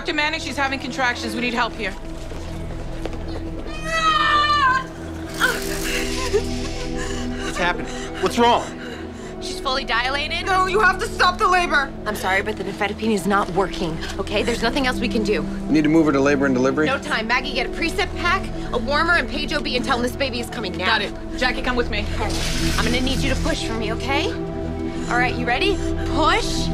Dr. Manning, she's having contractions. We need help here. What's happening? What's wrong? She's fully dilated. No, you have to stop the labor. I'm sorry, but the nifedipine is not working. Okay, there's nothing else we can do. We need to move her to labor and delivery. No time. Maggie, get a precip pack, a warmer, and page OB and tell them this baby is coming now. Got it. Jackie, come with me. I'm gonna need you to push for me, okay? All right, you ready? Push.